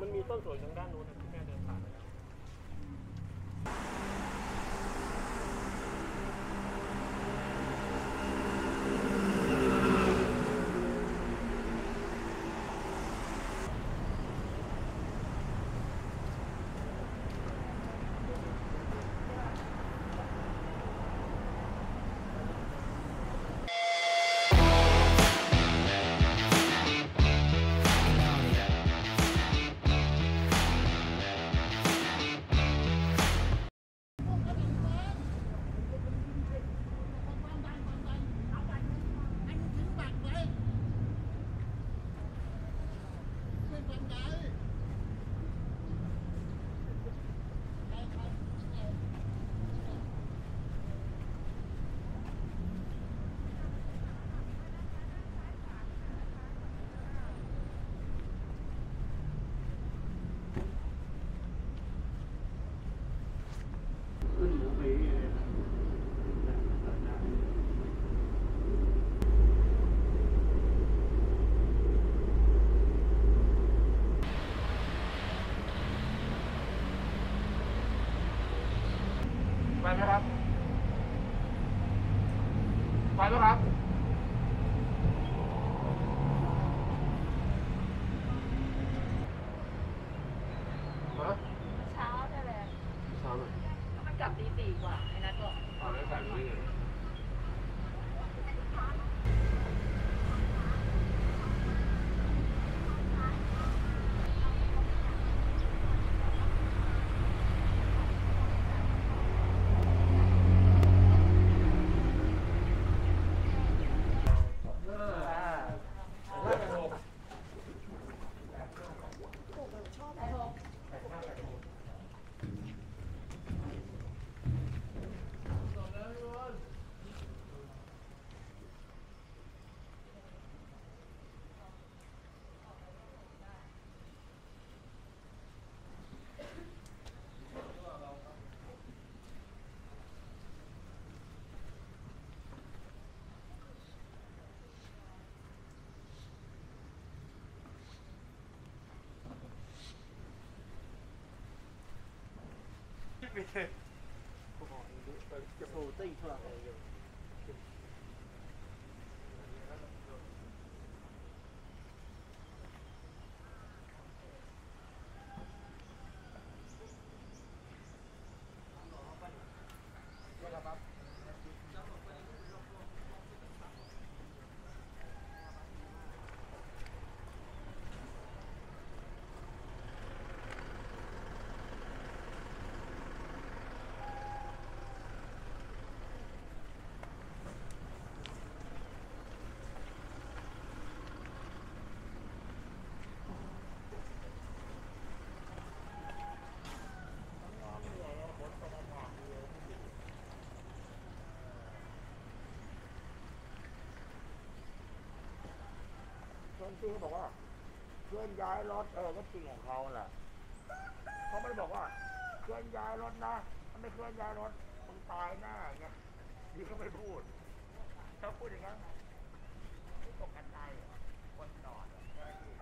มันมีต้นสวยทางด้านนู้นนะ Cô hỏi: "Cô tự. นที่เขาบอกว่าเคลื่อนย้ายรถเออก็จริงของเขาแหละเขาไม่ได้บอกว่าเคลื่อนย้ายรถนะถ้าไม่เคลื่อนย้ายรถมึงตายแน่เงี้ยนี่ก็ไม่พูดถ้าพูดอย่างนั้นไม่ตกกันใจคนนอนอะเจ้าหน้าที่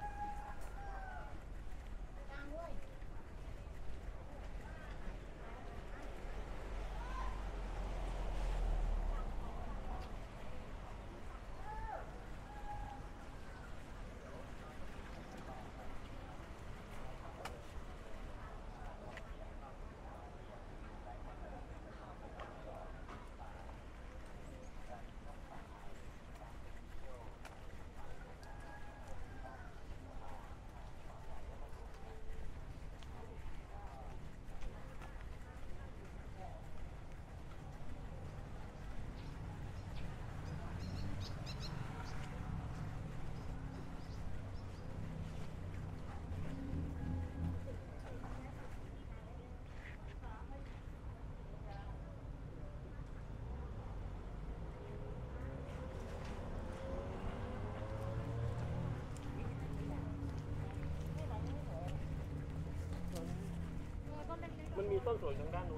มีต้นสวยทางด้านนู้น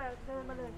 เลยเดินมาเลย